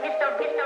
Mr. Mr.